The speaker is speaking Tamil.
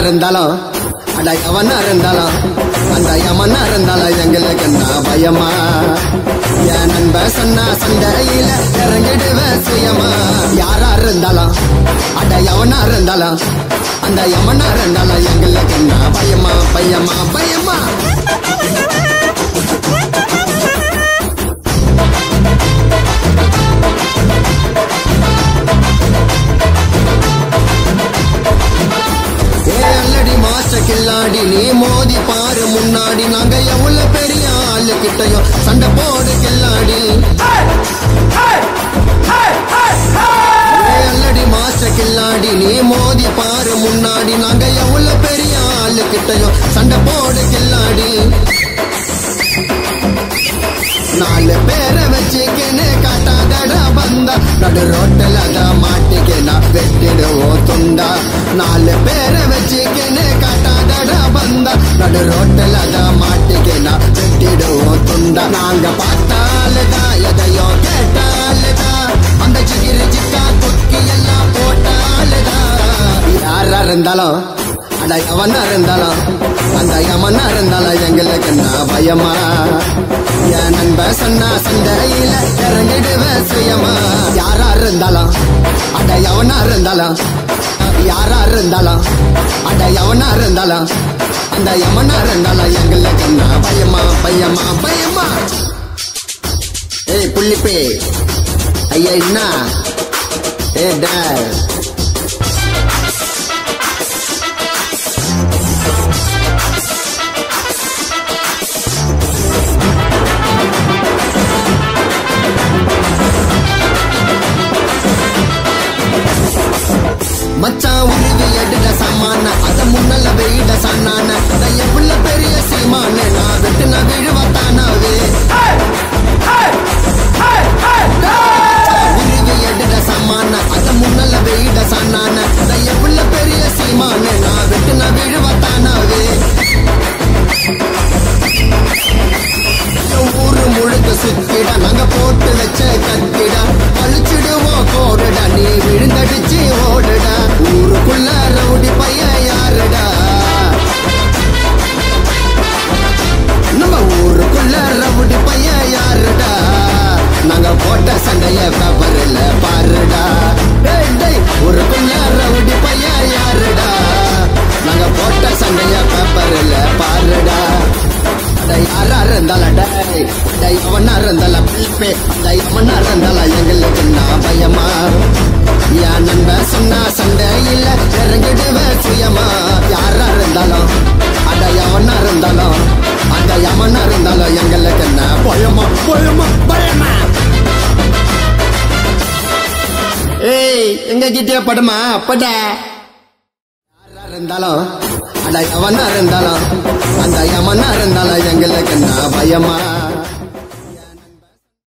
இருந்தாலும் அட எவனா இருந்தாலும் அந்த யமனா இருந்தாலும் எங்களுக்கு என்ன பயமா? என் நண்ப சொன்னா சண்டையில இறங்கிடுவேன் சுயமா? யாரா இருந்தாலும் அட எவனா இருந்தாலும் அந்த யமனா இருந்தாலும் எங்களுக்கு என்ன பயமா? பயமா பயமா? ஆளு சண்டை போடு கில்லாடி அல்லடி மாச கில்லாடி நீ மோதி பாரு முன்னாடி. நாங்க எவ்வளவு பெரிய ஆளு கிட்டையோ சண்டை போடு கில்லாடி நாலு பேரை வச்சுக்கின்னு காட்டாதடா வந்தா. நடு ரோட்டில் தான் மாட்டிக்கினா வெட்டிடுவோம் துண்டா. நாலு பேர் அட எவனா இருந்தாலும் அந்த யமனா இருந்தாலும் எங்களுக்கு என்ன பயமா? என் நண்ப சொன்னா சண்டையில இறங்கிடுவேன் சுயமா. யாரா இருந்தாலும் அட எவனா இருந்தாலும் யாரா இருந்தாலும் அட எவனா இருந்தாலும் அந்த யமனா இருந்தாலும் எங்களுக்கு என்ன பயமா? பயமா? பயமா? ஏய் புள்ளிப்பே. ஐயா என்ன? ஏ டேய். நாங்க போட்டு வச்ச கத்திட அழிச்சிடுவோம் கோடுடா. நீ விழுந்தடிச்சு ஓடுடா. ஊருக்குள்ள ரவுடி பையன் யாருடா? நம்ம ஊருக்குள்ள ரவுடி பையன் யாருடா? நாங்க போட்ட சண்டைய பேப்பர்ல பாருடா. ஊருக்குள்ள ரவுடி பையன் யாருடா? நாங்க போட்ட சண்டைய பேப்பர்ல பாருடா. யாரா இருந்தாலடா அவனா இருந்தாலும் பிள்பே லைஃப் அவனா இருந்தாலும் எங்களுக்கு நான் பயமா? என் நண்ப சொன்னா சண்டையில் இறங்கிடுவேன் சுயமா? யாரா இருந்தாலும் அட எவனா இருந்தாலும் அட எவனா இருந்தாலும் எங்களுக்கு என்ன பயமா பயமா பயமா. ஏய் எங்க கிட்டே படுமா? பட. யாரா இருந்தாலும் அட எவனா இருந்தாலும் அந்த யமனா இருந்தாலும் எங்களுக்கு என்ன பயமா?